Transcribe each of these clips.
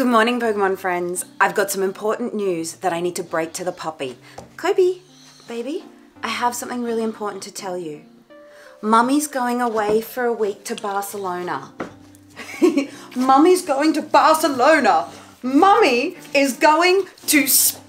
Good morning, Pokemon friends. I've got some important news that I need to break to the puppy. Kobe, baby, I have something really important to tell you. Mummy's going away for a week to Barcelona. Mummy's going to Barcelona. Mummy is going to Spain!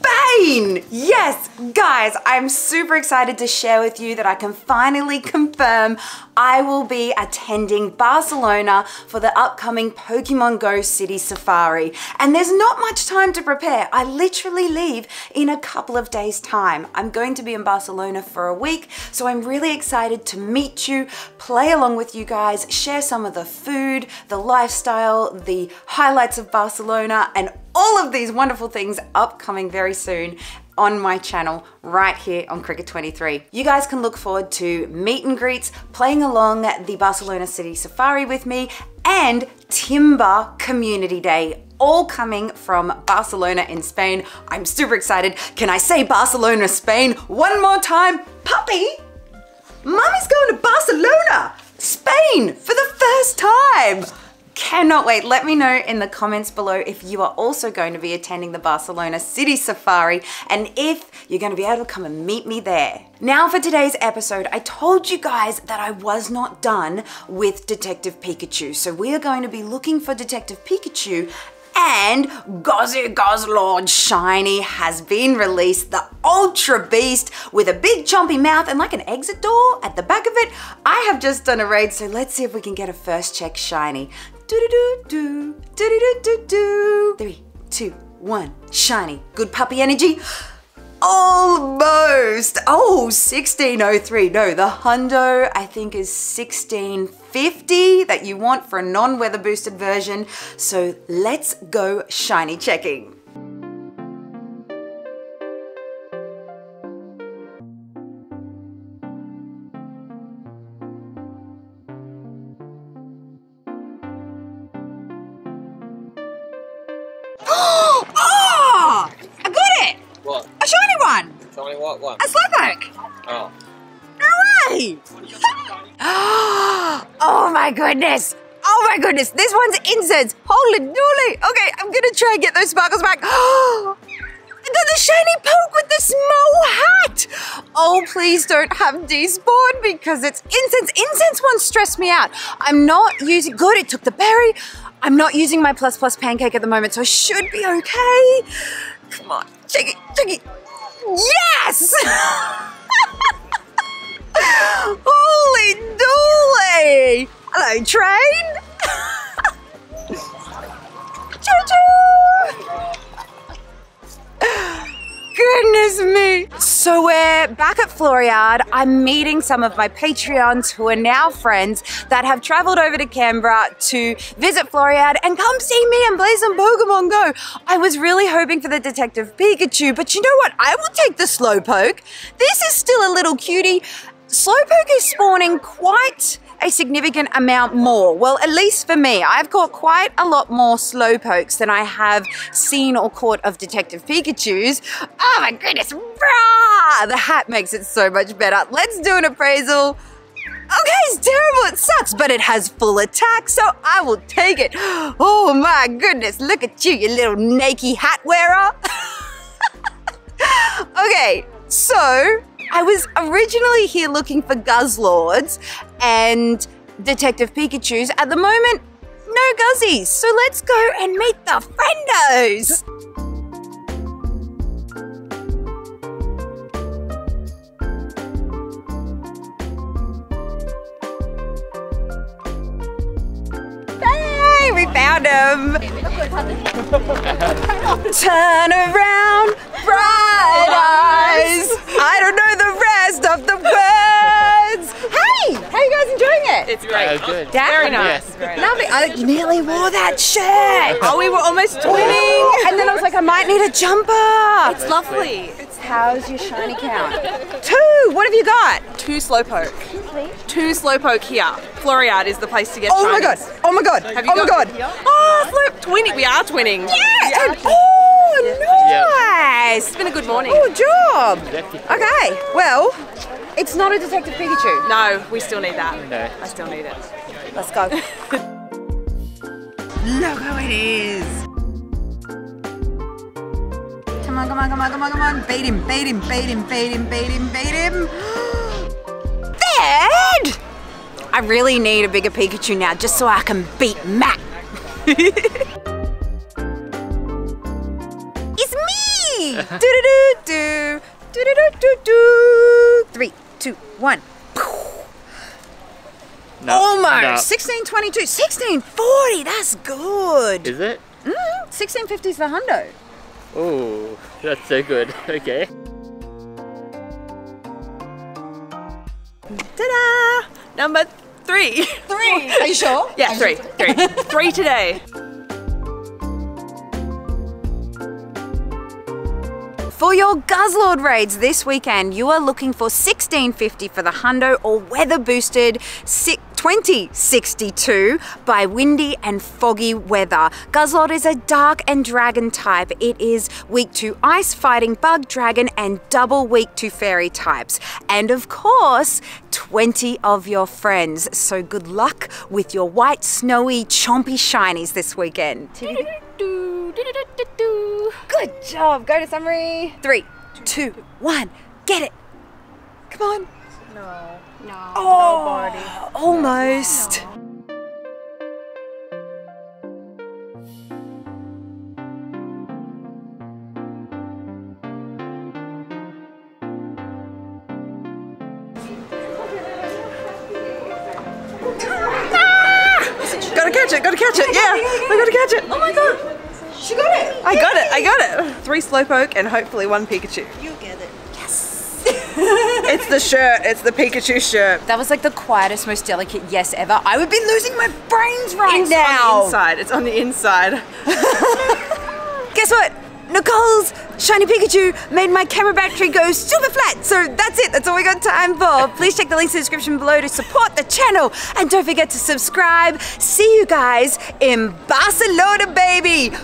Yes, guys, I'm super excited to share with you that I can finally confirm I will be attending Barcelona for the upcoming Pokemon Go City Safari. And there's not much time to prepare. I literally leave in a couple of days' time. I'm going to be in Barcelona for a week, so I'm really excited to meet you, play along with you guys, share some of the food, the lifestyle, the highlights of Barcelona, and all of these wonderful things upcoming very soon on my channel right here on Kriket 23. You guys can look forward to meet and greets, playing along the Barcelona City Safari with me, and Timburr Community Day all coming from Barcelona in Spain. I'm super excited. Can I say Barcelona, Spain one more time? Puppy, Mommy's going to Barcelona, Spain for the first time. Cannot wait. Let me know in the comments below if you are also going to be attending the Barcelona City Safari and if you're going to be able to come and meet me there. Now for today's episode, I told you guys that I was not done with Detective Pikachu. So we are going to be looking for Detective Pikachu and Guzzy Guzzlord Shiny has been released, the Ultra Beast with a big chompy mouth and like an exit door at the back of it. I have just done a raid, so let's see if we can get a first check Shiny. Do do do do do do do do. Three, two, one. Shiny. Good puppy energy. Almost. Oh, 1603. No, the hundo I think is 1650 that you want for a non-weather boosted version. So let's go shiny checking. What A shiny one? Shiny what one? A Slowpoke! Oh. Hooray! oh my goodness! Oh my goodness, this one's incense! Holy dooly! Okay, I'm gonna try and get those sparkles back. I got the shiny poke with the small hat! Oh, please don't have despawn because it's incense. Incense ones stress me out. I'm not using, good, it took the berry. I'm not using my plus plus pancake at the moment, so I should be okay. Come on, check it, check it. Yes! Holy dooly! Hello, train! Choo-choo! Goodness me. So we're back at Floriade. I'm meeting some of my Patreons who are now friends that have traveled over to Canberra to visit Floriade and come see me and play some Pokemon Go. I was really hoping for the Detective Pikachu, but you know what? I will take the Slowpoke. This is still a little cutie. Slowpoke is spawning quite a significant amount more. Well, at least for me, I've caught quite a lot more slowpokes than I have seen or caught of Detective Pikachu's. Oh my goodness, rah! Ah, the hat makes it so much better. Let's do an appraisal. Okay, it's terrible, it sucks, but it has full attack, so I will take it. Oh my goodness, look at you, you little naked hat wearer. okay, so I was originally here looking for Guzzlords and Detective Pikachu's. At the moment, no Guzzies. So let's go and meet the friendos. We found him. Turn around, bright eyes. I don't know the rest of the words. Hey, how you guys enjoying it? It's great. Yeah, good. Yeah? Very nice. Yes. Very nice. Lovely. I, you nearly wore that shirt. Oh, we were almost twinning. And then I was like, I might need a jumper. It's lovely. How's your shiny count? Two. What have you got? Two slowpoke. Two slowpoke here. Floriade is the place to get Oh my god. Oh my god. Have you oh my god. here? Oh, slope twinning. We are twinning. Yeah. oh, nice. It's been a good morning. Good job. Okay. Well, it's not a Detective Pikachu. No, we still need that. No. I still need it. Let's go. Look how it is. On, come on, come on, come on, come on. Bait him, bait him, bait him, bait him, bait him, bait him. Dad! I really need a bigger Pikachu now just so I can beat Matt. it's me! do do do do do do do do. Three, two, one. No, Almost. no. 1622. 1640. That's good. Is it? Mm, 1650 is the hundo. Oh, that's so good. Okay. Ta-da! Number three. Three. Are you sure? Yeah, three. Three. three today. For your Guzzlord raids this weekend, you are looking for 1650 for the hundo or weather boosted si- 2062 by windy and foggy weather. Guzzlord is a dark and dragon type. It is weak to ice fighting bug dragon and double weak to fairy types. And of course, 20 of your friends. So good luck with your white, snowy, chompy shinies this weekend. Good job. Go to summary. Three, two, one. Get it. Come on. No. No. Oh, almost. Ah! Gotta catch it, gotta catch it, yeah! I gotta catch it! Oh my god. She got it. I got it, I got it! Three Slowpoke and hopefully one Pikachu. You'll get it. It's the shirt, it's the Pikachu shirt. That was like the quietest, most delicate yes ever. I would be losing my brains right It's now. on the inside, it's on the inside. Guess what? Nicole's shiny Pikachu made my camera battery go super flat. So that's it. That's all we got time for. Please check the links in the description below to support the channel. And don't forget to subscribe. See you guys in Barcelona, baby.